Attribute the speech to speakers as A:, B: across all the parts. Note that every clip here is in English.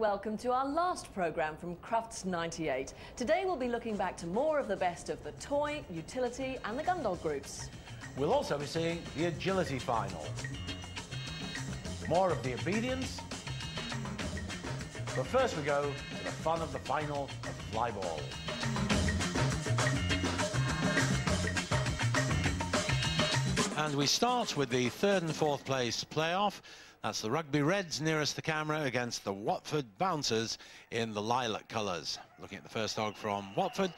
A: welcome to our last programme from Crufts 98. Today we'll be looking back to more of the best of the toy, utility and the Gundog groups.
B: We'll also be seeing the agility final. More of the obedience. But first we go to the fun of the final of flyball. And we start with the third and fourth place playoff. That's the Rugby Reds nearest the camera against the Watford Bouncers in the lilac colours. Looking at the first dog from Watford.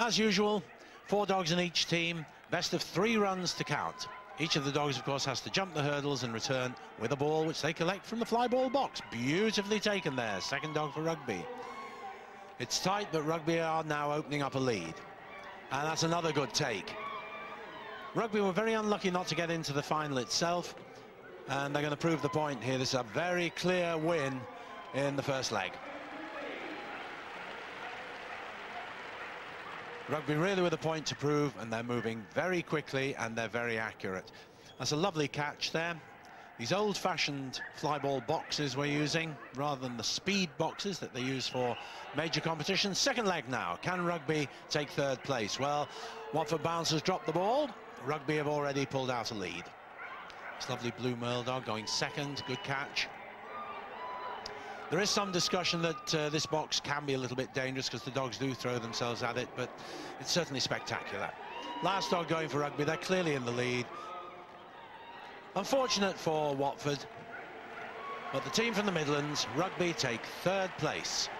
B: As usual, four dogs in each team, best of three runs to count. Each of the dogs, of course, has to jump the hurdles and return with a ball which they collect from the fly ball box. Beautifully taken there. Second dog for Rugby. It's tight, but Rugby are now opening up a lead. And that's another good take. Rugby were very unlucky not to get into the final itself and they're going to prove the point here. This is a very clear win in the first leg. Rugby really with a point to prove, and they're moving very quickly and they're very accurate. That's a lovely catch there. These old-fashioned flyball boxes we're using, rather than the speed boxes that they use for major competitions. Second leg now. Can Rugby take third place? Well, Watford Bouncers dropped the ball. Rugby have already pulled out a lead. This lovely blue merle dog going second, good catch. There is some discussion that uh, this box can be a little bit dangerous because the dogs do throw themselves at it, but it's certainly spectacular. Last dog going for rugby, they're clearly in the lead. Unfortunate for Watford, but the team from the Midlands, rugby, take third place.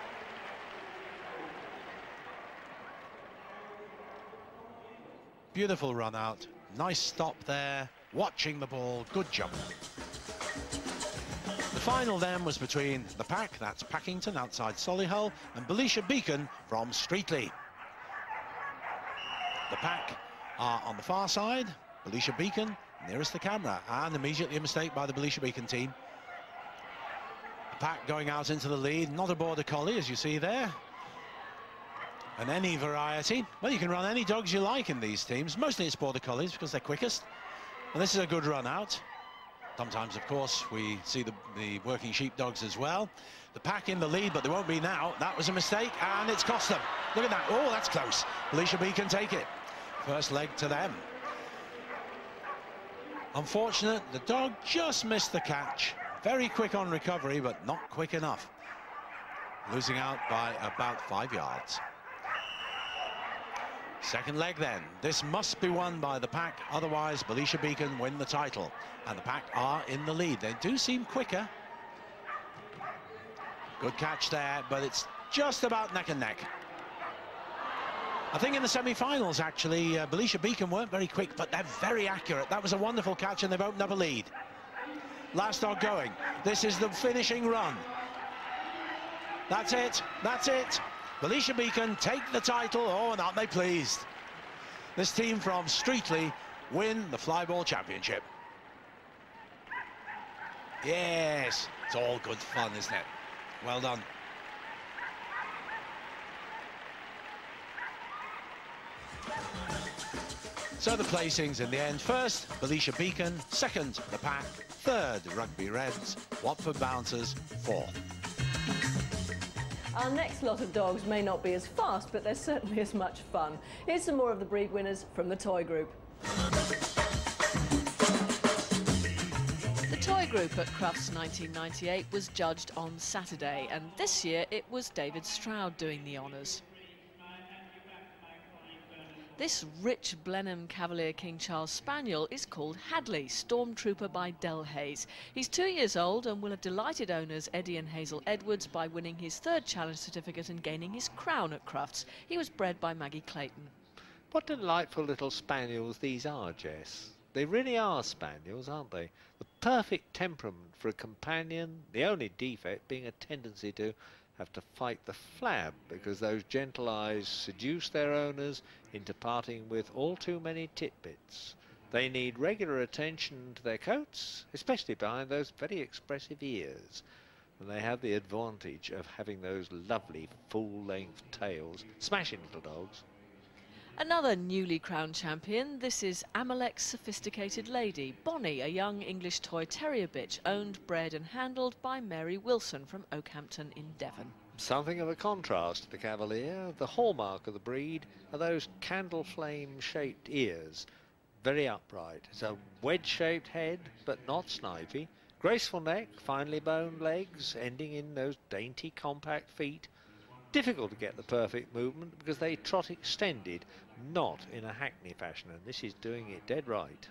B: Beautiful run out, nice stop there, watching the ball. Good jump. The final then was between the pack, that's Packington outside Solihull, and Belisha Beacon from Streatley. The pack are on the far side, Belisha Beacon nearest the camera, and immediately a mistake by the Belisha Beacon team. The pack going out into the lead, not a border collie as you see there. And any variety, well you can run any dogs you like in these teams, mostly it's border collies because they're quickest. And this is a good run out. Sometimes, of course, we see the, the working sheepdogs as well. The pack in the lead, but they won't be now. That was a mistake, and it's cost them. Look at that. Oh, that's close. Belisha Beacon take it. First leg to them. Unfortunate, the dog just missed the catch. Very quick on recovery, but not quick enough. Losing out by about five yards. Second leg then. This must be won by the pack, otherwise Belisha Beacon win the title. And the pack are in the lead. They do seem quicker. Good catch there, but it's just about neck and neck. I think in the semi-finals, actually, uh, Belisha Beacon weren't very quick, but they're very accurate. That was a wonderful catch, and they've opened up a lead. Last dog going. This is the finishing run. That's it. That's it. Belisha Beacon take the title. Oh, and aren't they pleased? This team from Streatley win the flyball championship. Yes, it's all good fun, isn't it? Well done. So the placings in the end. First, Belisha Beacon. Second, the pack. Third, Rugby Reds. Watford Bouncers. Fourth.
A: Our next lot of dogs may not be as fast, but they're certainly as much fun. Here's some more of the breed winners from the Toy Group. The Toy Group at Crufts 1998 was judged on Saturday, and this year it was David Stroud doing the honours. This rich Blenheim Cavalier King Charles Spaniel is called Hadley, Stormtrooper by Del Hayes. He's two years old and will have delighted owners Eddie and Hazel Edwards by winning his third challenge certificate and gaining his crown at Crufts. He was bred by Maggie Clayton.
C: What delightful little spaniels these are, Jess. They really are spaniels, aren't they? The perfect temperament for a companion, the only defect being a tendency to have to fight the flab because those gentle eyes seduce their owners into parting with all too many titbits. They need regular attention to their coats, especially behind those very expressive ears. And they have the advantage of having those lovely full-length tails. Smashing little dogs.
A: Another newly crowned champion, this is Amalek's Sophisticated Lady, Bonnie, a young English toy terrier bitch owned, bred and handled by Mary Wilson from Okehampton in Devon.
C: Something of a contrast to the Cavalier. The hallmark of the breed are those candle flame shaped ears, very upright. It's a wedge shaped head, but not snipey. Graceful neck, finely boned legs, ending in those dainty compact feet. Difficult to get the perfect movement because they trot extended, not in a hackney fashion, and this is doing it dead right.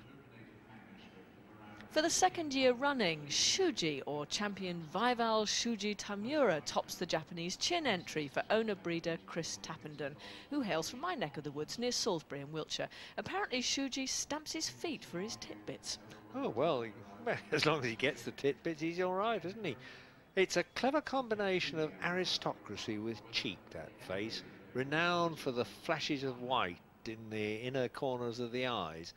A: For the second year running, Shuji, or champion Vival Shuji Tamura, tops the Japanese chin entry for owner-breeder Chris Tappenden, who hails from my neck of the woods near Salisbury in Wiltshire. Apparently Shuji stamps his feet for his titbits.
C: Oh, well, as long as he gets the titbits, he's all right, isn't he? It's a clever combination of aristocracy with cheek, that face, renowned for the flashes of white in the inner corners of the eyes.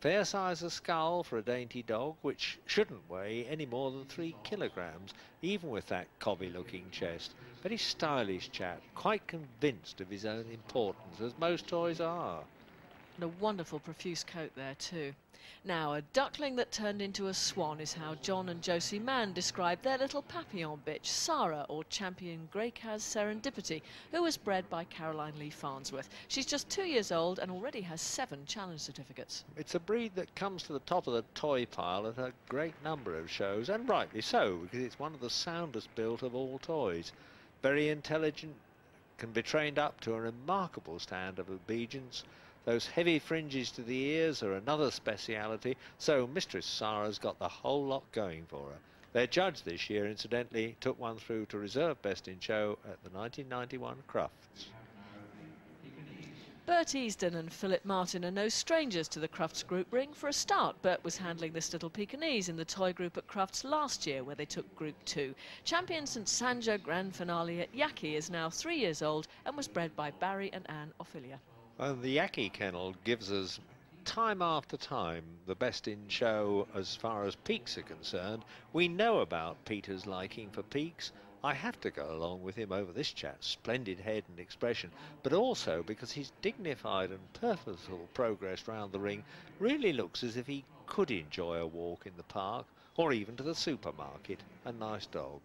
C: Fair size of skull for a dainty dog, which shouldn't weigh any more than three kilograms, even with that cobby-looking chest. Very stylish chap, quite convinced of his own importance, as most toys are.
A: And a wonderful profuse coat there too. Now, a duckling that turned into a swan is how John and Josie Mann describe their little papillon bitch, Sarah, or champion Greycaz Serendipity, who was bred by Caroline Lee Farnsworth. She's just two years old and already has seven challenge certificates.
C: It's a breed that comes to the top of the toy pile at a great number of shows, and rightly so, because it's one of the soundest built of all toys. Very intelligent, can be trained up to a remarkable stand of obedience, those heavy fringes to the ears are another speciality, so Mistress Sarah's got the whole lot going for her. Their judge this year, incidentally, took one through to reserve best in show at the 1991 Crufts.
A: Bert Easton and Philip Martin are no strangers to the Crufts Group ring. For a start, Bert was handling this little Pekingese in the toy group at Crufts last year, where they took Group 2. Champion St Sanja Grand Finale at Yaki is now three years old and was bred by Barry and Anne Ophelia.
C: The Yaki kennel gives us time after time the best in show as far as peaks are concerned. We know about Peter's liking for peaks. I have to go along with him over this chap's splendid head and expression, but also because his dignified and purposeful progress round the ring really looks as if he could enjoy a walk in the park or even to the supermarket. A nice dog.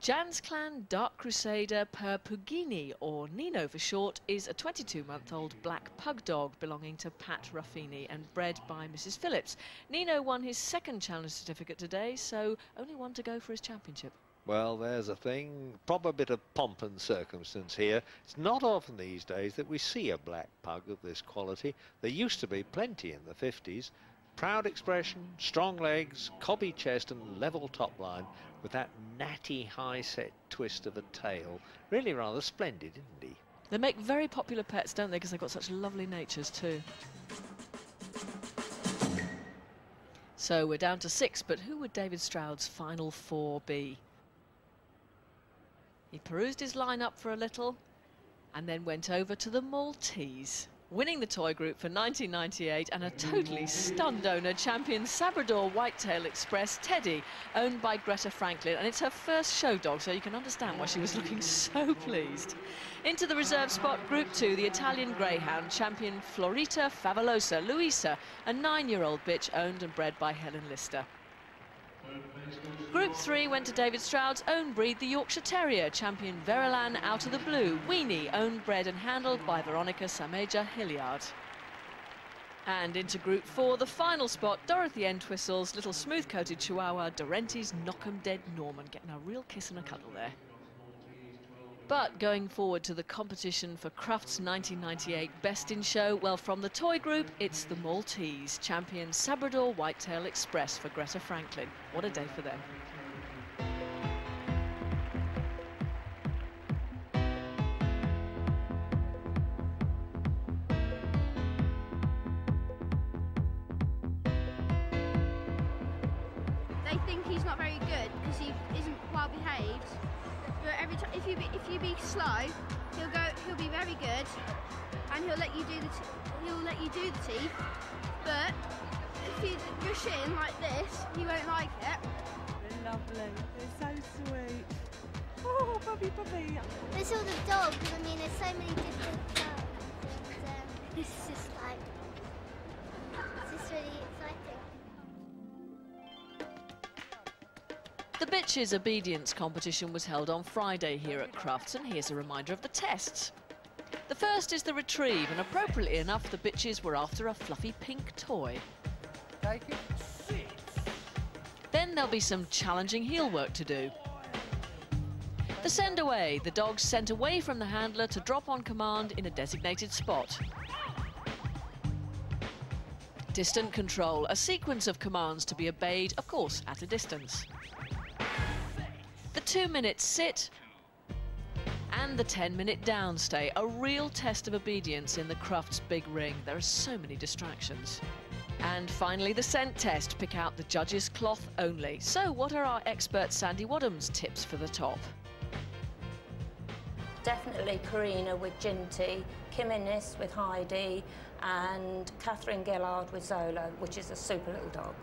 A: Jan's Clan Dark Crusader per Pugini, or Nino for short, is a 22-month-old black pug dog belonging to Pat Ruffini and bred by Mrs Phillips. Nino won his second challenge certificate today, so only one to go for his championship.
C: Well, there's a thing, proper bit of pomp and circumstance here. It's not often these days that we see a black pug of this quality. There used to be plenty in the 50s. Proud expression, strong legs, cobby chest and level top line with that natty high-set twist of a tail. Really rather splendid, isn't he?
A: They make very popular pets, don't they, because they've got such lovely natures too. So we're down to six, but who would David Stroud's final four be? He perused his lineup for a little and then went over to the Maltese winning the toy group for 1998 and a totally stunned owner, champion Sabrador Whitetail Express Teddy, owned by Greta Franklin. And it's her first show dog, so you can understand why she was looking so pleased. Into the reserve spot, Group 2, the Italian Greyhound, champion Florita Favolosa Luisa, a nine-year-old bitch owned and bred by Helen Lister. Group 3 went to David Stroud's own breed, the Yorkshire Terrier, champion Verilan out of the blue, Weenie, owned, bred and handled by Veronica Sameja Hilliard. And into Group 4, the final spot, Dorothy Entwistle's little smooth-coated Chihuahua, Dorenti's Knock'em Dead Norman, getting a real kiss and a cuddle there. But going forward to the competition for Crufts 1998 Best in Show, well, from the toy group, it's the Maltese, champion Sabrador Whitetail Express for Greta Franklin. What a day for them.
D: And he'll let you do the he'll let you do the teeth. But if you rush in like this, he won't like it.
E: They're lovely. They're so sweet. Oh, puppy, puppy.
F: This sort of dog, because I mean, there's so many different dogs. So This is just like, this is really exciting.
A: The Bitches obedience competition was held on Friday here at Crufts, and here's a reminder of the tests. The first is the retrieve, and appropriately enough, the Bitches were after a fluffy pink toy.
G: Take it.
A: Then there'll be some challenging heel work to do. The send away, the dogs sent away from the handler to drop on command in a designated spot. Distant control, a sequence of commands to be obeyed, of course, at a distance. The two minute sit and the 10 minute downstay, a real test of obedience in the Crufts big ring. There are so many distractions. And finally, the scent test. Pick out the judge's cloth only. So, what are our expert Sandy Wadham's tips for the top?
H: Definitely Karina with Ginty, Kim Innes with Heidi, and Catherine Gillard with Zola, which is a super little dog.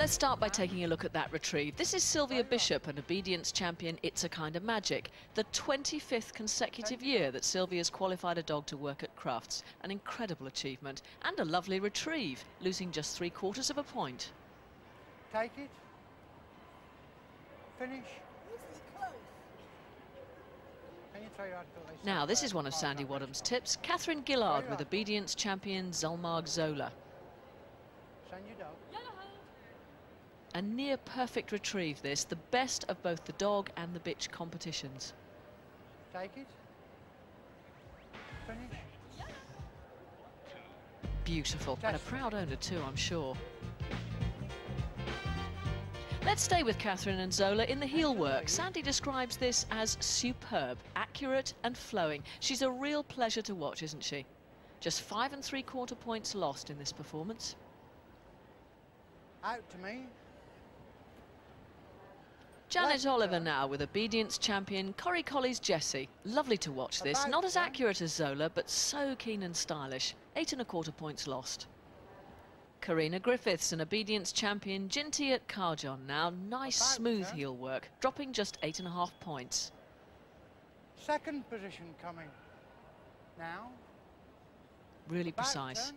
A: Let's start by taking a look at that retrieve. This is Sylvia Bishop, an obedience champion. It's a kind of magic. The 25th consecutive year that Sylvia's qualified a dog to work at Crufts. An incredible achievement and a lovely retrieve, losing just three quarters of a point.
G: Take it. Finish. Can you throw your article?
A: Now, this is one of Sandy. Wadham's tips. Catherine Gillard with obedience champion Zolmarg Zola.
G: Send your dog.
A: A near perfect retrieve this, the best of both the dog and the bitch competitions.
G: Take it. Finish.
A: Beautiful. And a proud owner too, I'm sure. Let's stay with Catherine and Zola in the heel work. Sandy describes this as superb, accurate and flowing. She's a real pleasure to watch, isn't she? Just five and three quarter points lost in this performance.
G: Out to me.
A: Janet Oliver now with obedience champion Corrie Colley's Jessie. Lovely to watch this. Not as accurate as Zola, but so keen and stylish. Eight and a quarter points lost. Karina Griffiths, an obedience champion, Ginty at Carjon now. Nice smooth heel work, dropping just eight and a half points.
G: Second position coming. Now.
A: Really precise.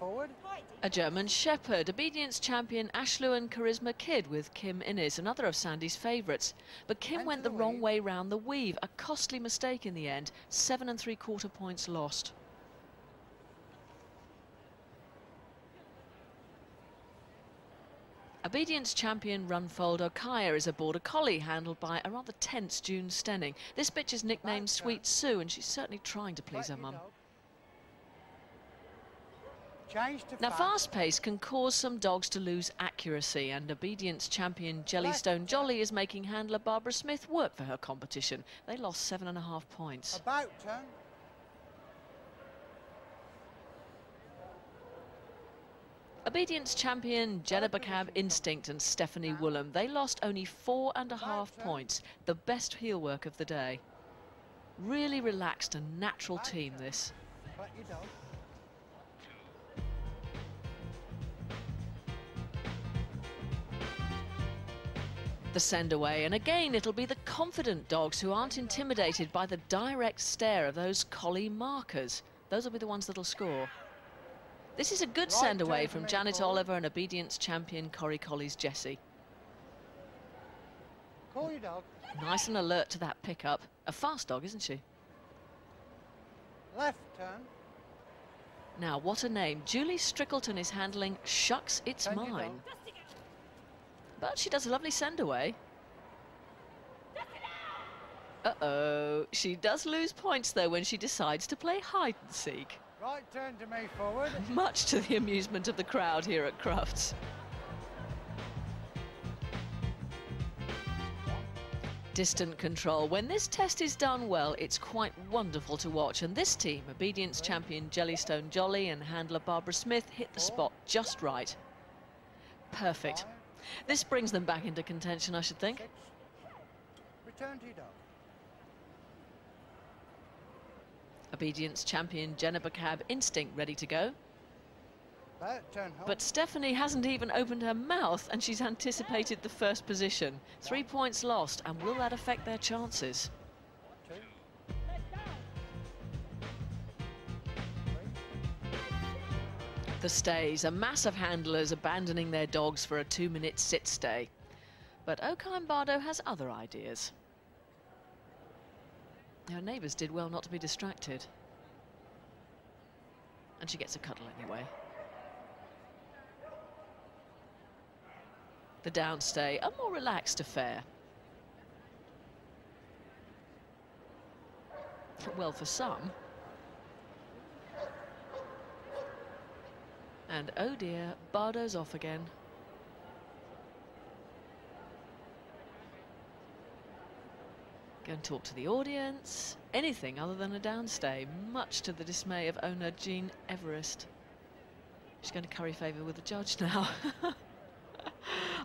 G: Forward.
A: A German Shepherd, obedience champion Ashlew and Charisma Kid with Kim Innes, another of Sandy's favourites. But Kim
G: And
A: went the
G: the
A: wrong way round the weave, a costly mistake in the end. Seven and three quarter points lost. Obedience champion Runfold Okaya is a border collie handled by a rather tense June Stenning. This bitch is nicknamed Sweet. Sue and she's certainly trying to please her mum. Now,
G: fast.
A: fast pace can cause some dogs to lose accuracy, and obedience champion Jellystone Jolly is making handler Barbara Smith work for her competition. They lost seven and a half points.
G: About turn.
A: Obedience champion Jenna Bacab Instinct and Stephanie Woolham, they lost only four and a half points, the best heel work of the day. Really relaxed and natural team, this. The send away. And again, it'll be the confident dogs who aren't intimidated by the direct stare of those collie markers. Those will be the ones that'll score. This is a good
G: Right
A: send away from Janet
G: forward.
A: Oliver and obedience champion Corrie Collie's Jessie.
G: Call your dog.
A: Nice and alert to that pickup. A fast dog, isn't she?
G: Left turn.
A: Now, what a name. Julie Strickleton is handling Shucks It's
G: Send your dog.
A: Mine. But she does a lovely send away. Uh-oh. She does lose points, though, when she decides to play hide and seek.
G: Right turn to me forward.
A: Much to the amusement of the crowd here at Crufts. Distant control. When this test is done well, it's quite wonderful to watch. And this team, obedience champion Jellystone Jolly and handler Barbara Smith, hit the spot just right. Perfect. This brings them back into contention, I should think.
G: six. Return to dog.
A: Obedience champion Jenna Bacab Instinct ready to go.
G: About turn hold.
A: But Stephanie hasn't even opened her mouth and she's anticipated the first position. Three points lost, and will that affect their chances? The stays, a mass of handlers abandoning their dogs for a two-minute sit-stay. But Okai Bardo has other ideas. Her neighbours did well not to be distracted. And she gets a cuddle anyway. The downstay, a more relaxed affair. Well, for some. And oh dear, Bardo's off again. Go and talk to the audience. Anything other than a downstay, much to the dismay of owner Jean Everest. She's going to curry favour with the judge now.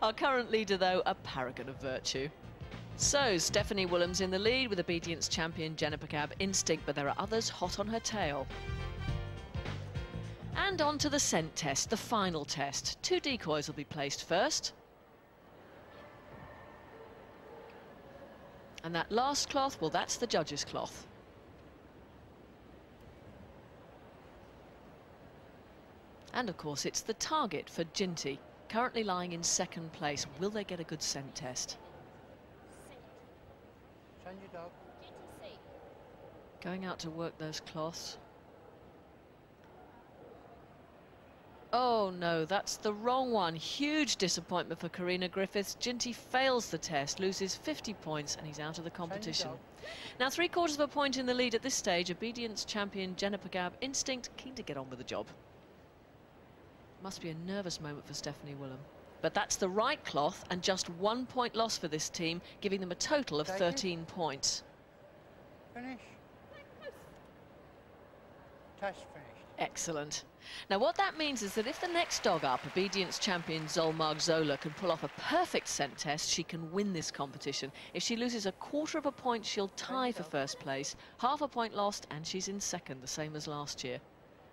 A: Our current leader, though, a paragon of virtue. So, Stephanie Woolham's in the lead with obedience champion Jennifer Cab Instinct, but there are others hot on her tail. And on to the scent test, the final test. Two decoys will be placed first. And that last cloth, well, that's the judge's cloth. And of course, it's the target for Ginty, currently lying in second place. Will they get a good scent test?
G: Send your dog.
A: Going out to work those cloths. Oh no, that's the wrong one. Huge disappointment for Karina Griffiths. Ginty fails the test, loses 50 points, and he's out of the competition. Now, three quarters of a point in the lead at this stage. Obedience champion Jennifer Gab, Instinct, keen to get on with the job. Must be a nervous moment for Stephanie Woolham. But that's the right cloth, and just one point loss for this team, giving them a total of
G: Take it.
A: 13 points.
G: Finish. Test finished.
A: Excellent. Now what that means is that if the next dog up, obedience champion Zolmarg Zola, can pull off a perfect scent test, she can win this competition. If she loses a quarter of a point, she'll tie for first place. Half a point lost, and she's in second, the same as last year.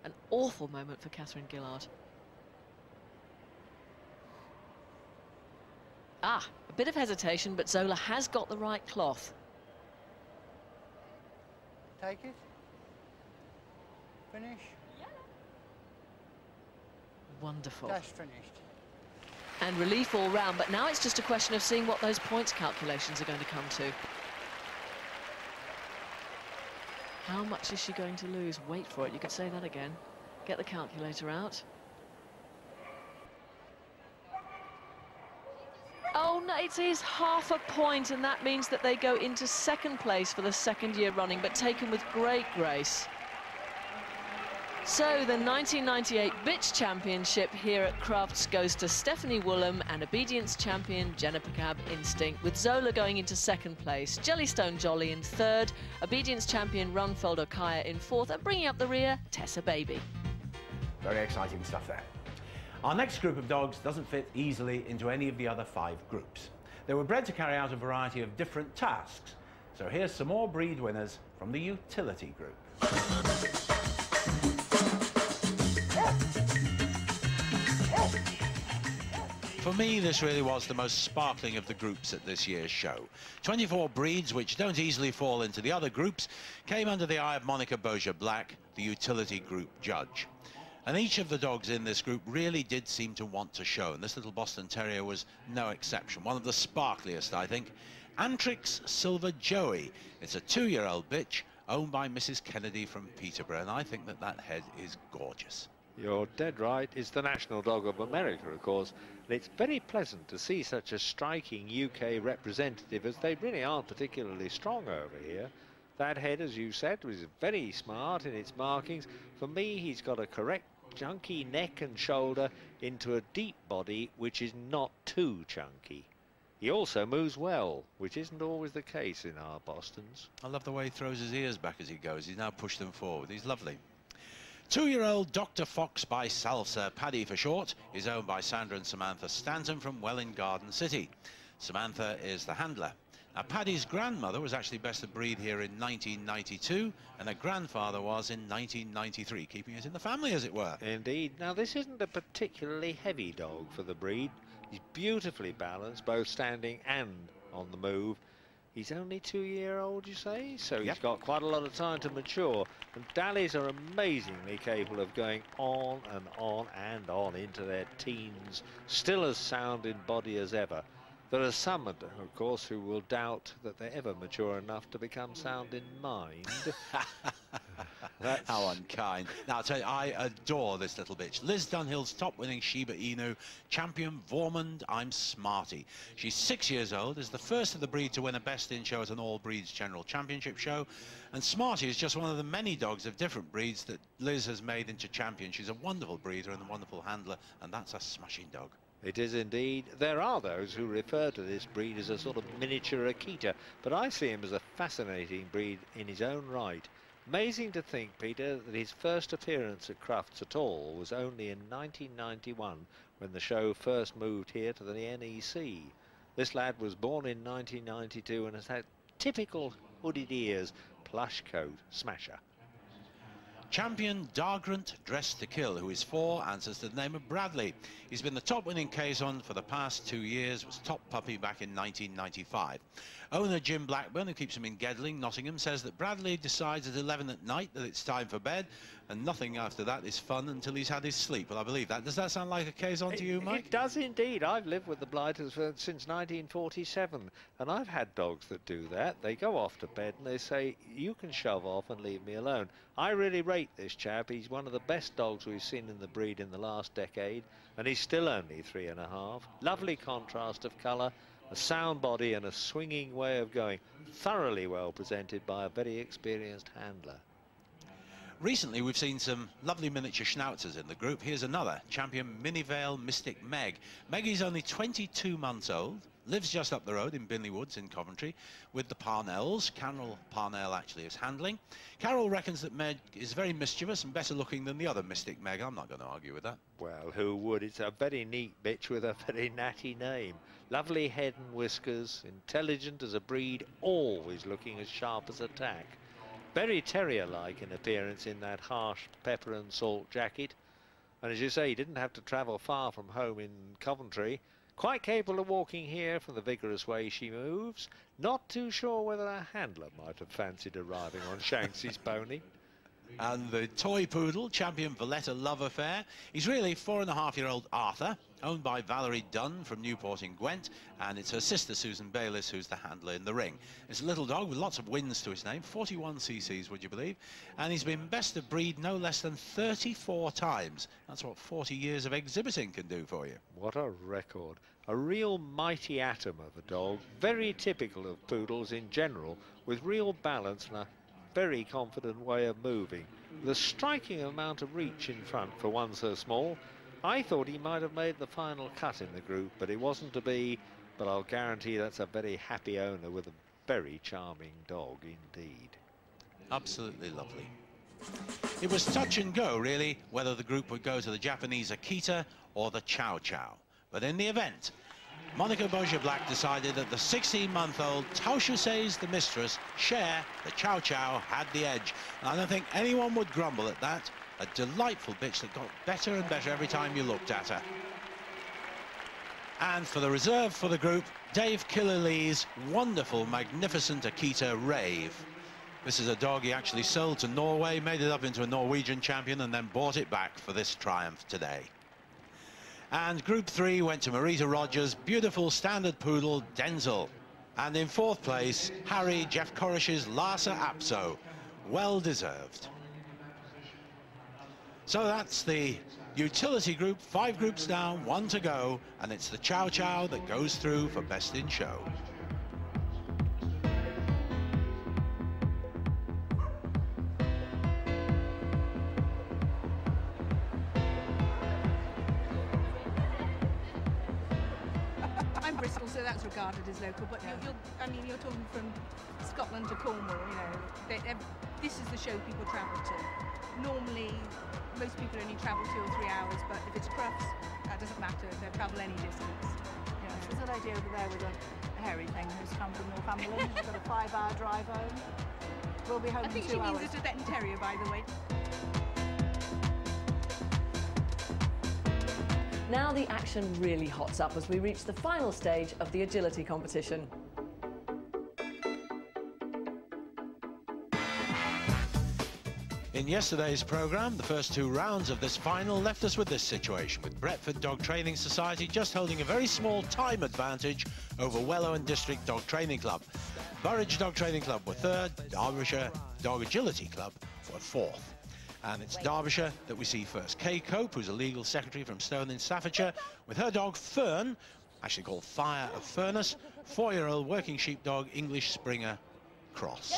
A: An awful moment for Catherine Gillard. Ah, a bit of hesitation, but Zola has got the right cloth.
G: Take it. Finish.
A: Wonderful.
G: Test finished.
A: and relief all round. But now it's just a question of seeing what those points calculations are going to come to. How much is she going to lose? Wait for it. You could say that again. Get the calculator out. Oh, no, it is half a point, and that means that they go into second place for the second year running, but taken with great grace. So the 1998 Bitch Championship here at Crufts goes to Stephanie Woolham and obedience champion Jennifer Cab Instinct, with Zola going into second place, Jellystone Jolly in third, obedience champion Runfelder Kaya in fourth, and bringing up the rear, Tessa Baby.
I: Very exciting stuff there. Our next group of dogs doesn't fit easily into any of the other five groups. They were bred to carry out a variety of different tasks. So here's some more breed winners from the utility group.
B: For me, this really was the most sparkling of the groups at this year's show. 24 breeds, which don't easily fall into the other groups, came under the eye of Monica Boja Black, the utility group judge. And each of the dogs in this group really did seem to want to show, and this little Boston Terrier was no exception. One of the sparkliest, I think. Antrix Silver Joey. It's a two-year-old bitch owned by Mrs. Kennedy from Peterborough, and I think that that head is gorgeous.
C: You're dead right. It's the national dog of America, of course. And it's very pleasant to see such a striking UK representative as they really aren't particularly strong over here. That head, as you said, was very smart in its markings. For me, he's got a correct chunky neck and shoulder into a deep body, which is not too chunky. He also moves well, which isn't always the case in our Bostons.
B: I love the way he throws his ears back as he goes. He's now pushed them forward. He's lovely. Two-year-old Dr. Fox by Salsa, Paddy for short, is owned by Sandra and Samantha Stanton from Welwyn Garden City. Samantha is the handler. Now, Paddy's grandmother was actually best of breed here in 1992, and her grandfather was in 1993, keeping it in the family, as it were.
C: Indeed. Now, this isn't a particularly heavy dog for the breed. He's beautifully balanced, both standing and on the move. He's only two year old, you say? So
B: Yep.
C: he's got quite a lot of time to mature. And Dallies are amazingly capable of going on and on and on into their teens, still as sound in body as ever. There are some, of course, who will doubt that they're ever mature enough to become sound in mind.
B: How unkind. Now, I'll tell you, I adore this little bitch. Liz Dunhill's top-winning Shiba Inu, champion Vormund, I'm Smarty. She's six years old, is the first of the breed to win a Best in Show at an All Breeds General Championship show. And Smarty is just one of the many dogs of different breeds that Liz has made into champion. She's a wonderful breeder and a wonderful handler, and that's a smashing dog.
C: It is indeed. There are those who refer to this breed as a sort of miniature Akita, but I see him as a fascinating breed in his own right. Amazing to think, Peter, that his first appearance at Crufts at all was only in 1991 when the show first moved here to the NEC. This lad was born in 1992 and has had typical hooded ears, plush coat, smasher.
B: Champion Dargrant Dressed to Kill, who is four, answers to the name of Bradley. He's been the top winning Keeshond for the past two years, was top puppy back in 1995. Owner Jim Blackburn, who keeps him in Gedling, Nottingham, says that Bradley decides at 11 at night that it's time for bed, and nothing after that is fun until he's had his sleep. Well, I believe that. Does that sound like a Keeshond to you, Mike?
C: It does indeed. I've lived with the blighters for, since 1947, and I've had dogs that do that. They go off to bed and they say, "You can shove off and leave me alone." I really rate this chap. He's one of the best dogs we've seen in the breed in the last decade, and he's still only three and a half. Lovely contrast of colour, a sound body, and a swinging way of going. Thoroughly well presented by a very experienced handler.
B: Recently, we've seen some lovely miniature schnauzers in the group. Here's another, champion Minivale Mystic Meg. Meg is only 22 months old, lives just up the road in Binley Woods in Coventry with the Parnells. Carol Parnell actually is handling. Carol reckons that Meg is very mischievous and better looking than the other Mystic Meg. I'm not going to argue with that.
C: Well, who would? It's a very neat bitch with a very natty name. Lovely head and whiskers, intelligent as a breed, always looking as sharp as a tack. Very terrier-like in appearance in that harsh pepper and salt jacket. And as you say, he didn't have to travel far from home in Coventry. Quite capable of walking here from the vigorous way she moves. Not too sure whether a handler might have fancied arriving on Shanksy's pony.
B: And the toy poodle, champion Valletta Love Affair. He's really four and a half year old Arthur, owned by Valerie Dunn from Newport in Gwent, and it's her sister Susan Bayliss who's the handler in the ring. It's a little dog with lots of wins to his name, 41 cc's would you believe, and he's been best of breed no less than 34 times. That's what 40 years of exhibiting can do for you.
C: What a record. A real mighty atom of a dog, very typical of poodles in general, with real balance and a very confident way of moving. The striking amount of reach in front for one so small. I thought he might have made the final cut in the group, but it wasn't to be. But I'll guarantee that's a very happy owner with a very charming dog indeed.
B: Absolutely lovely. It was touch and go, really, whether the group would go to the Japanese Akita or the Chow Chow. But in the event, Monica Boja Black decided that the 16-month-old Taoshusei's the mistress, Cher, the Chow Chow, had the edge. And I don't think anyone would grumble at that. A delightful bitch that got better and better every time you looked at her. And for the reserve for the group, Dave Killerlee's wonderful, magnificent Akita Rave. This is a dog he actually sold to Norway, made it up into a Norwegian champion, and then bought it back for this triumph today. And Group 3 went to Marita Rogers' beautiful standard poodle, Denzel. And in fourth place, Harry Jeff Corish's Lhasa Apso. Well deserved. So that's the utility group, five groups down, one to go, and it's the Chow Chow that goes through for Best in Show.
E: I'm Bristol, so that's regarded as local. But you're, you're, I mean, you're talking from Scotland to Cornwall. You know, they, um, this is the show people travel to. Normally, most people only travel two or three hours, but if it's Crufts, that doesn't matter. They travel any distance.
J: Yes, there's a lady over there with a hairy thing who's come from Northumberland. She's got a five-hour drive home. We'll be home
E: I think
J: in
E: she
J: two
E: means
J: hours.
E: a Tibetan Terrier, by the way.
A: Now the action really hots up as we reach the final stage of the agility competition.
B: In yesterday's programme, the first two rounds of this final left us with this situation, with Brentford Dog Training Society just holding a very small time advantage over Wellow and District Dog Training Club. Burridge Dog Training Club were third, Derbyshire Dog Agility Club were fourth. And it's Derbyshire that we see first. Kay Cope, who's a legal secretary from Stone in Staffordshire, with her dog Fern, actually called Fire of Furnace, four-year-old working sheepdog English Springer Cross.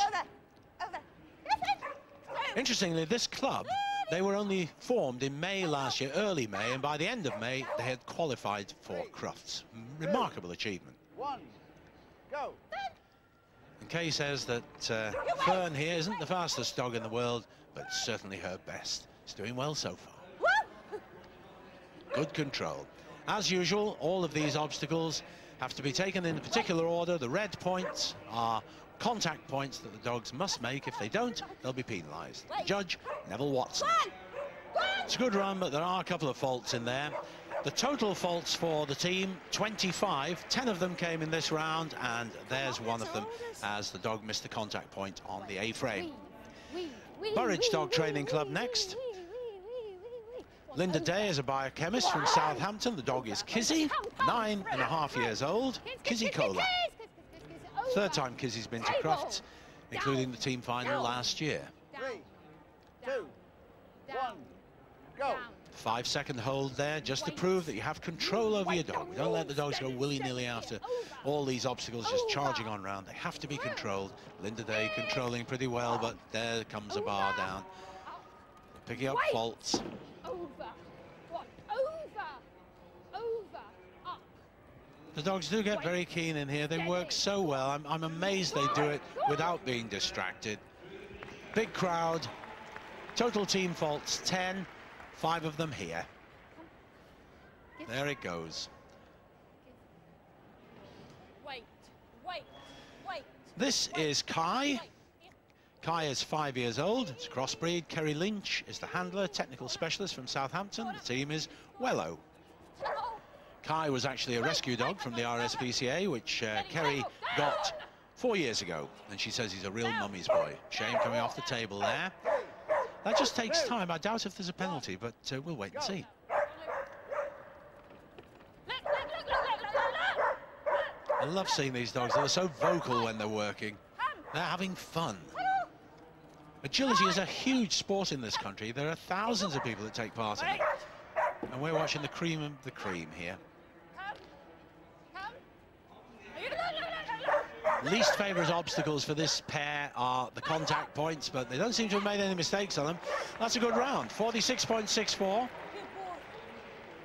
B: Interestingly, this club, they were only formed in May last year, early May, and by the end of May, they had qualified for Crufts. Remarkable achievement.
G: One, go.
B: And Kay says that uh, Fern here isn't the fastest dog in the world, but certainly her best. It's doing well so far. Good control. As usual, all of these obstacles have to be taken in a particular order. The red points are contact points that the dogs must make. If they don't, they'll be penalised. Judge, Neville Watson. It's a good run, but there are a couple of faults in there. The total faults for the team, 25. 10 of them came in this round, and there's one of them as the dog missed the contact point on the A-frame. Burridge Dog Training Club next. Linda Day is a biochemist from Southampton. The dog is Kizzy, nine and a half years old. Kizzy Cola. Third time Kizzy's been to Crufts, including the team final last year.
G: Three, two, one, go.
B: Five second hold there just to prove that you have control over your dog. Don't let the dogs go willy-nilly after all these obstacles just charging on round. They have to be controlled. Linda Day controlling pretty well, but there comes a bar down. Picking up faults. The dogs do get very keen in here. They work so well. I'm, I'm amazed they do it without being distracted. Big crowd. Total team faults, 10. Five of them here. There it goes.
K: Wait. Wait. Wait.
B: This is Kai. Kai is five years old. It's crossbreed. Kerry Lynch is the handler, technical specialist from Southampton. The team is Wellow. Kai was actually a rescue dog from the RSPCA, which uh, Kerry got four years ago. And she says he's a real mummy's boy. Shame coming off the table there. That just takes time. I doubt if there's a penalty, but uh, we'll wait and see. I love seeing these dogs. They're so vocal when they're working. They're having fun. Agility is a huge sport in this country. There are thousands of people that take part in it. And we're watching the cream of the cream here. Least favourite obstacles for this pair are the contact points, but they don't seem to have made any mistakes on them. That's a good round, 46.64.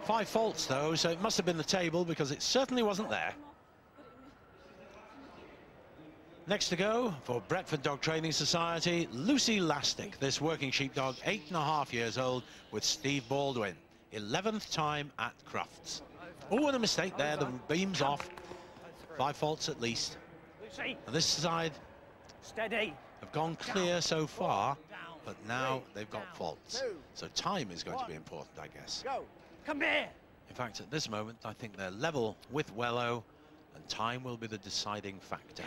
B: Five faults, though, so it must have been the table because it certainly wasn't there. Next to go for Brentford Dog Training Society, Lucy Lastic, this working sheepdog, eight and a half years old, with Steve Baldwin. 11th time at Crufts. Oh, and a mistake there, the beam's off. Five faults at least. This side
L: Steady.
B: have gone clear so far, but now they've got faults. So time is going to be important, I guess.
G: Go.
L: Come here.
B: In fact, at this moment, I think they're level with Wellow, and time will be the deciding factor.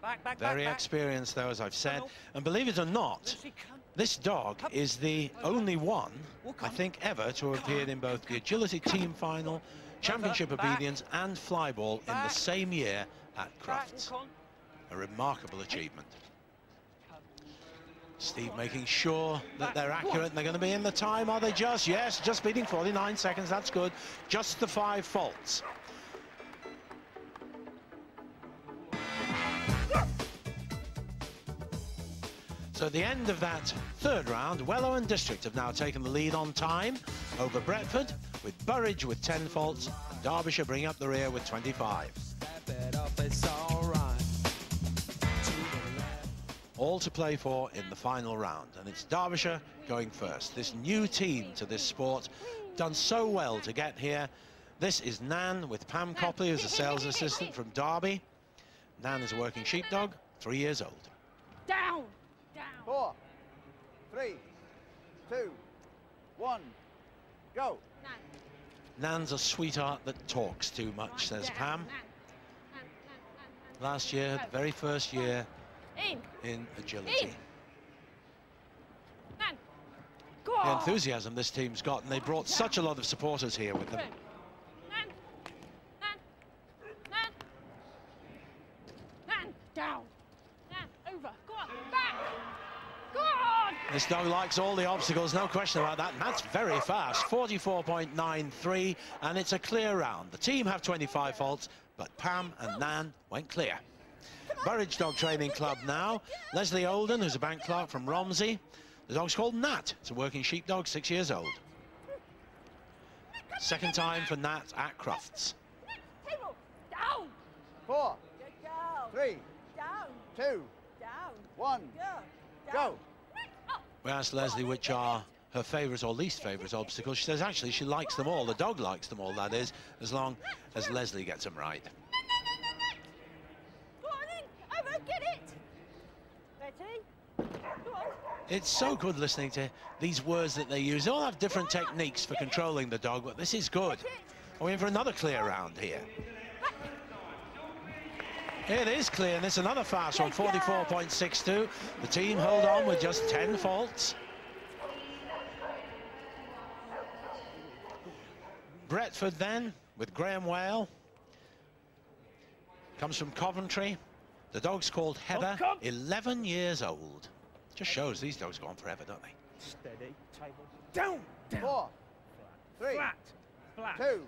L: Back, back,
B: Very
L: back,
B: experienced, though, as I've said. And believe it or not, this dog is the only one, I think, ever to have appeared in both the Agility Team Final, Championship Obedience and Flyball in the same year at Crufts. A remarkable achievement. Steve making sure that they're accurate and they're going to be in the time. Are they just? Yes, just beating 49 seconds. That's good. Just the five faults. So at the end of that third round, Wellow and District have now taken the lead on time over Brentford, with Burridge with 10 faults, and Derbyshire bringing up the rear with 25. All to play for in the final round, and it's Derbyshire going first. This new team to this sport, done so well to get here. This is Nan with Pam Copley as a sales assistant from Derby. Nan is a working sheepdog, three years old.
K: Down. Down.
G: Four, three, two, one, go.
B: Nan's a sweetheart that talks too much, says Pam last year, the very first year
K: in
B: agility. The enthusiasm this team's got, and they brought such a lot of supporters here with them. This dog likes all the obstacles, no question about that. And that's very fast, 44.93, and it's a clear round. The team have 25 faults, but Pam and Nan went clear. Burridge Dog Training Club now. Leslie Olden, who's a bank clerk from Romsey. The dog's called Nat. It's a working sheepdog, six years old. Second time for Nat at Crufts.
K: Table. Down.
G: Four,
K: Good girl.
G: three,
K: Down.
G: two,
K: Down.
G: one,
K: Good.
G: go.
B: We asked Leslie which are her favourite or least favourite obstacles. She says actually she likes them all. The dog likes them all, that is, as long as Leslie gets them right. It's so good listening to these words that they use. They all have different techniques for controlling the dog, but this is good. Are we in for another clear round here? It is clear, and it's another fast one, 44.62. The team hold on with just 10 faults. Bretford then, with Graham Whale. Comes from Coventry. The dog's called Heather, 11 years old. Just shows these dogs go on forever, don't they?
L: Steady. Table. Down. Down.
G: Four, three,
L: Flat. Flat.
G: two,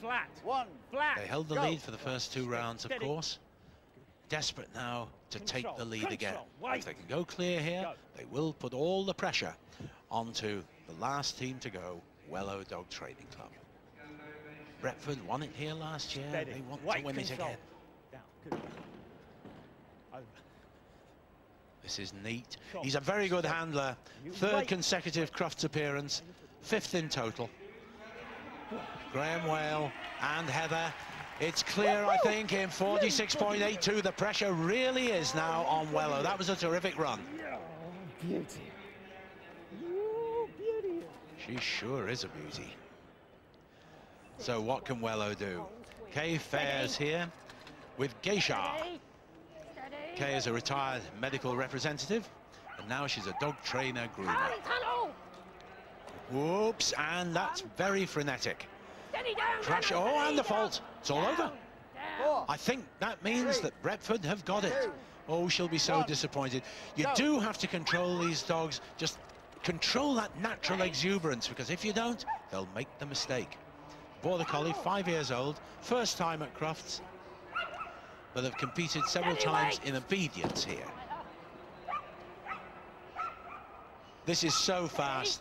L: Flat.
G: one,
L: Flat.
B: They held the
G: Go.
B: lead for the first two rounds, of
L: Steady.
B: course. Desperate now to take the lead again.
L: control,
B: If they can go clear here,
L: Go.
B: they will put all the pressure onto the last team to go, Wellow Dog Training Club. Brentford won it here last year.
L: Steady.
B: They want
L: Wait,
B: to win
L: control.
B: it again.
L: Over. Oh.
B: This is neat.
L: Shot.
B: He's a very good handler.
L: You
B: Third
L: wait.
B: consecutive Crufts appearance, fifth in total. Graham Whale and Heather. It's clear, I think, in 46.82. The pressure really is now on Wellow. That was a terrific run.
L: Beauty. Beauty.
B: She sure is a beauty. So what can Wellow do? Kay Fair's here with Geisha. Kay is a retired medical representative, and now she's a dog trainer groomer. Whoops, and that's very frenetic.
K: Steady down.
B: Crash, oh, and the fault. It's all over. I think that means that Brentford have got it. Oh, she'll be so disappointed. You do have to control these dogs. Just control that natural exuberance, because if you don't, they'll make the mistake. Border Collie, five years old, first time at Crufts, but have competed several times in obedience here. This is so fast.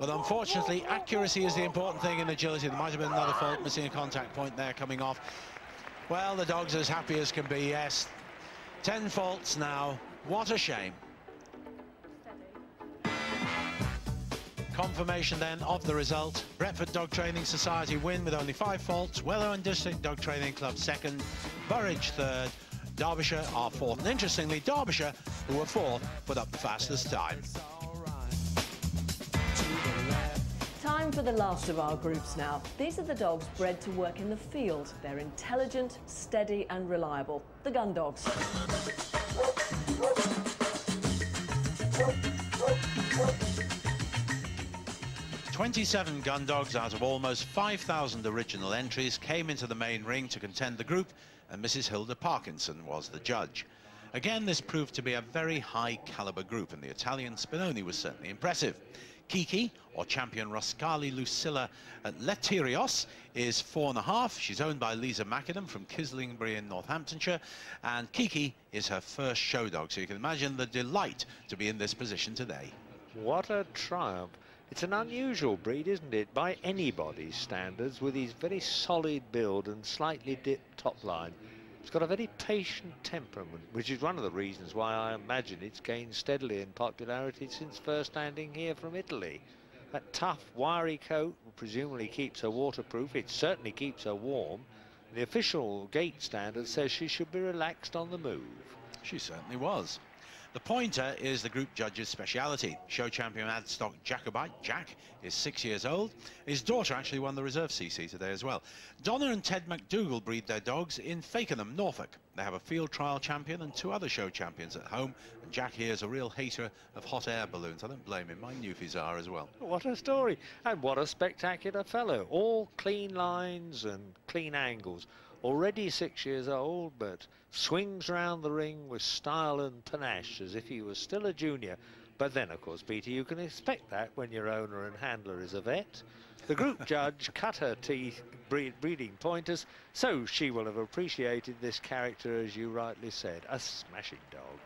B: But unfortunately, accuracy is the important thing in agility. There might have been another fault, missing a contact point there coming off. Well, the dog's as happy as can be, yes. 10 faults now. What a shame. Confirmation then of the result. Brentford Dog Training Society win with only five faults. Wellow and District Dog Training Club second. Burridge third. Derbyshire are fourth. And interestingly, Derbyshire, who were fourth, put up the fastest time.
A: Time for the last of our groups now. These are the dogs bred to work in the field. They're intelligent, steady and reliable. The gun dogs.
B: Twenty-seven gun dogs out of almost 5,000 original entries came into the main ring to contend the group, and Mrs. Hilda Parkinson was the judge. Again, this proved to be a very high caliber group, and the Italian Spinoni was certainly impressive. Kiki, or champion Roscali Lucilla at Letirios, is four and a half. She's owned by Lisa Macadam from Kislingbury in Northamptonshire, and Kiki is her first show dog, so you can imagine the delight to be in this position today.
C: What a triumph. It's an unusual breed, isn't it, by anybody's standards, with his very solid build and slightly dipped top line. It's got a very patient temperament, which is one of the reasons why I imagine it's gained steadily in popularity since first landing here from Italy. That tough, wiry coat presumably keeps her waterproof. It certainly keeps her warm. The official gait standard says she should be relaxed on the move.
B: She certainly was. The pointer is the group judge's speciality. Show champion Adstock Jacobite, Jack, is six years old. His daughter actually won the reserve CC today as well. Donna and Ted McDougall breed their dogs in Fakenham, Norfolk. They have a field trial champion and two other show champions at home. And Jack here is a real hater of hot air balloons. I don't blame him. My Newfies are as well.
C: What a story. And what a spectacular fellow. All clean lines and clean angles. Already six years old, but swings round the ring with style and panache as if he was still a junior. But then, of course, Peter, you can expect that when your owner and handler is a vet. The group judge cut her teeth breed, breeding pointers, so she will have appreciated this character, as you rightly said, a smashing dog.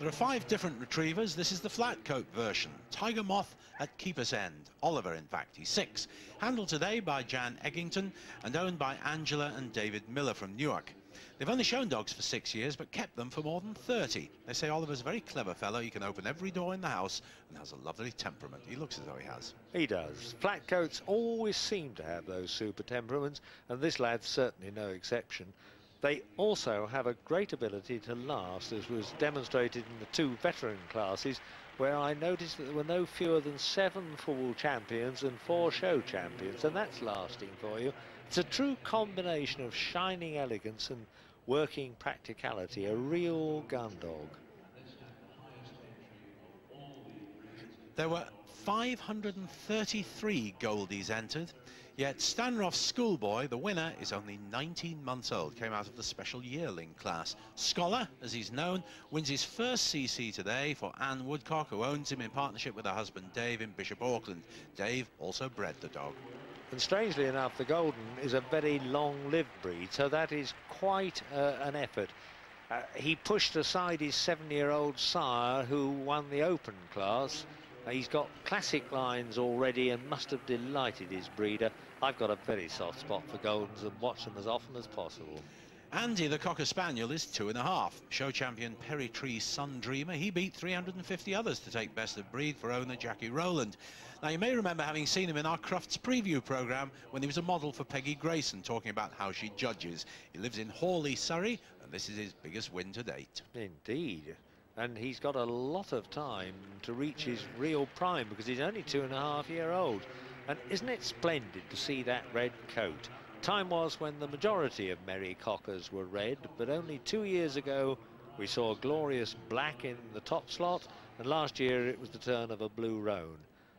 B: There are five different retrievers. This is the flat coat version. Tiger Moth at Keeper's End. Oliver, in fact, he's six. Handled today by Jan Eggington and owned by Angela and David Miller from Newark. They've only shown dogs for six years, but kept them for more than 30. They say Oliver's a very clever fellow. He can open every door in the house and has a lovely temperament. He looks as though he has.
C: He does. Flat coats always seem to have those super temperaments, and this lad's certainly no exception. They also have a great ability to last, as was demonstrated in the two veteran classes, where I noticed that there were no fewer than seven full champions and four show champions, and that's lasting for you. It's a true combination of shining elegance and working practicality, a real gun dog.
B: There were 533 Goldies entered, yet Stanroff's schoolboy, the winner, is only 19 months old, came out of the special yearling class. Scholar, as he's known, wins his first CC today for Anne Woodcock, who owns him in partnership with her husband Dave in Bishop Auckland. Dave also bred the dog.
C: And strangely enough, the Golden is a very long-lived breed, so that is quite uh, an effort. Uh, he pushed aside his seven-year-old sire, who won the Open class. Uh, he's got classic lines already and must have delighted his breeder. I've got a very soft spot for Goldens and watch them as often as possible.
B: Andy, the Cocker Spaniel, is two and a half. Show champion Perry Tree Sun Dreamer, he beat 350 others to take best of breed for owner Jackie Rowland. Now, you may remember having seen him in our Crufts preview programme when he was a model for Peggy Grayson, talking about how she judges. He lives in Hawley, Surrey, and this is his biggest win to date.
C: Indeed. And he's got a lot of time to reach his real prime because he's only two and a half year old. And isn't it splendid to see that red coat? Time was when the majority of Merry Cockers were red, but only two years ago we saw a glorious black in the top slot, and last year it was the turn of a blue roan.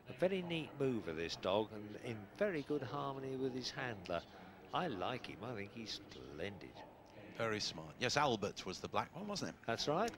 C: A very neat mover, this dog, and in very good harmony with his handler. I like him. I think he's splendid.
B: Very smart. Yes, Albert was the black one, wasn't it?
C: That's right.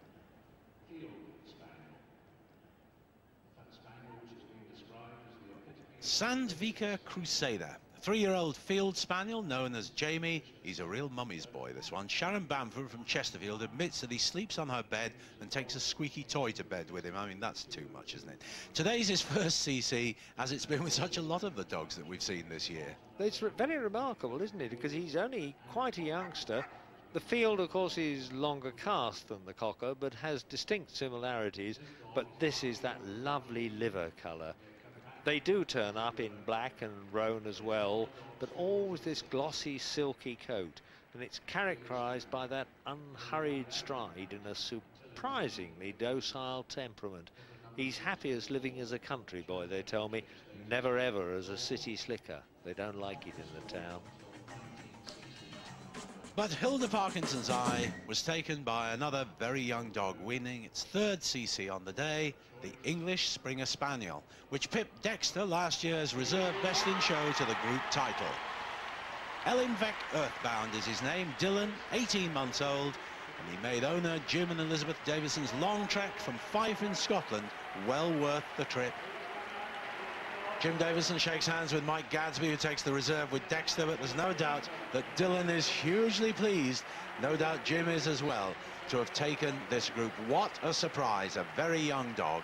B: Sandvika Crusader. Three-year-old field spaniel known as Jamie. He's a real mummy's boy, this one. Sharon Bamford from Chesterfield admits that he sleeps on her bed and takes a squeaky toy to bed with him. I mean, that's too much, isn't it? Today's his first CC, as it's been with such a lot of the dogs that we've seen this year.
C: It's very remarkable, isn't it? Because he's only quite a youngster. The field, of course, is longer cast than the cocker, but has distinct similarities. But this is that lovely liver colour. They do turn up in black and roan as well, but always this glossy, silky coat. And it's characterised by that unhurried stride and a surprisingly docile temperament. He's happiest living as a country boy, they tell me, never ever as a city slicker. They don't like it in the town.
B: But Hilda Parkinson's eye was taken by another very young dog winning its third CC on the day, the English Springer Spaniel, which pipped Dexter last year's reserve best in show to the group title. Elinvec Earthbound is his name, Dylan, 18 months old, and he made owner Jim and Elizabeth Davison's long trek from Fife in Scotland well worth the trip. Jim Davison shakes hands with Mike Gadsby, who takes the reserve with Dexter, but there's no doubt that Dylan is hugely pleased. No doubt Jim is as well to have taken this group. What a surprise, a very young dog.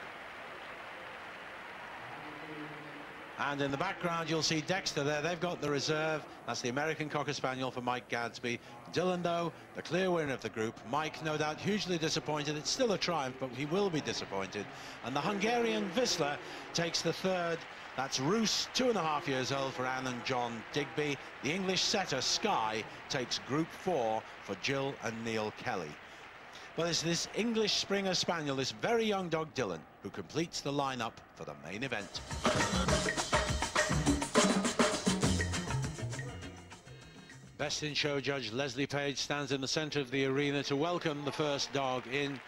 B: And in the background, you'll see Dexter there. They've got the reserve. That's the American Cocker Spaniel for Mike Gadsby. Dylan, though, the clear winner of the group. Mike, no doubt, hugely disappointed. It's still a triumph, but he will be disappointed. And the Hungarian Vizsla takes the third. That's Roos, two and a half years old for Anne and John Digby. The English setter, Sky, takes group four for Jill and Neil Kelly. Well, it's this English Springer Spaniel, this very young dog Dylan, who completes the lineup for the main event. Best in Show judge Leslie Page stands in the centre of the arena to welcome the first dog in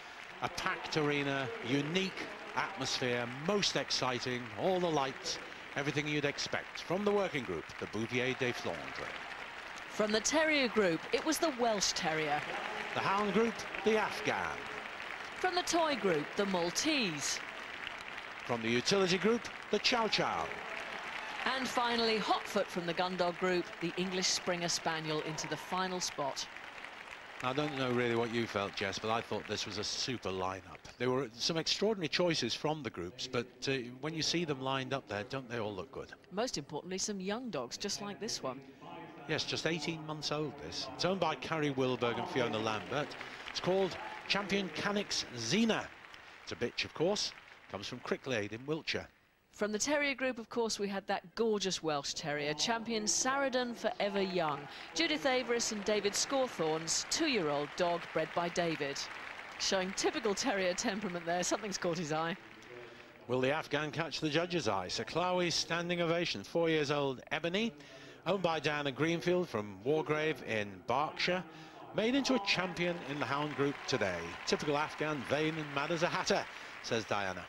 B: a packed arena, unique atmosphere, most exciting, all the lights, everything you'd expect from the working group, the Bouvier des Flandres.
A: From the Terrier group, it was the Welsh Terrier.
B: The Hound group, the Afghan.
A: From the Toy group, the Maltese.
B: From the Utility group, the Chow Chow.
A: And finally, Hotfoot from the Gundog group, the English Springer Spaniel into the final spot.
B: I don't know really what you felt, Jess, but I thought this was a super lineup. There were some extraordinary choices from the groups, but uh, when you see them lined up there, don't they all look good?
A: Most importantly, some young dogs, just like this one.
B: Yes, just 18 months old, this. It's owned by Carrie Wilberg and Fiona Lambert. It's called Champion Canucks Xena. It's a bitch, of course. Comes from Cricklade in Wiltshire.
A: From the Terrier group, of course, we had that gorgeous Welsh Terrier, champion Saradon Forever Young. Judith Averis and David Scorthorne's two-year-old dog bred by David. Showing typical Terrier temperament there, something's caught his eye.
B: Will the Afghan catch the judge's eye? Saklawi's standing ovation, four years old Ebony, owned by Diana Greenfield from Wargrave in Berkshire, made into a champion in the Hound group today. Typical Afghan, vain and mad as a hatter, says Diana.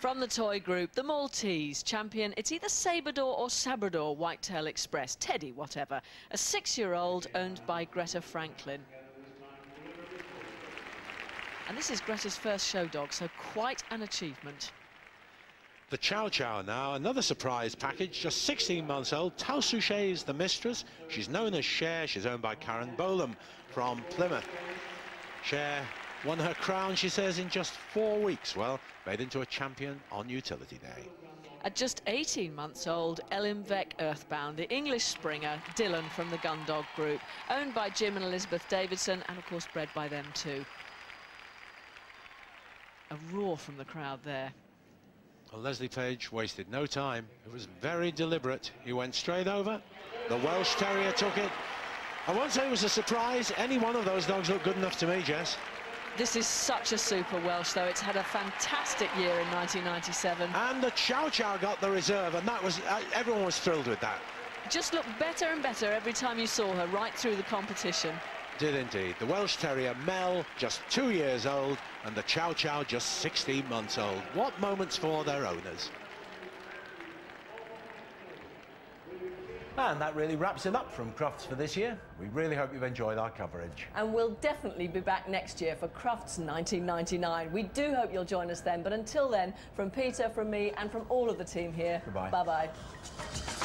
A: From the toy group, the Maltese champion, it's either Sabador or Sabrador Whitetail Express, Teddy, whatever, a six-year-old owned by Greta Franklin. And this is Greta's first show dog, so quite an achievement.
B: The Chow Chow now, another surprise package, just 16 months old. Tao Suchet is the mistress. She's known as Cher. She's owned by Karen Bolam from Plymouth. Cher won her crown, she says, in just four weeks. Well, made into a champion on Utility Day.
A: At just 18 months old, Ellen Vec Earthbound, the English Springer, Dylan from the Gundog Group, owned by Jim and Elizabeth Davidson, and of course bred by them too. A roar from the crowd there.
B: Well, Leslie Page wasted no time. It was very deliberate. He went straight over. The Welsh Terrier took it. I won't say it was a surprise. Any one of those dogs looked good enough to me, Jess.
A: This is such a super Welsh, though. It's had a fantastic year in 1997.
B: And the Chow Chow got the reserve, and that was uh, everyone was thrilled with that.
A: Just looked better and better every time you saw her, right through the competition.
B: Did indeed. The Welsh Terrier, Mel, just two years old, and the Chow Chow, just 16 months old. What moments for their owners.
I: And that really wraps it up from Crufts for this year. We really hope you've enjoyed our coverage.
M: And we'll definitely be back next year for Crufts 1999. We do hope you'll join us then. But until then, from Peter, from me, and from all of the team here,
I: Goodbye.
M: Bye-bye.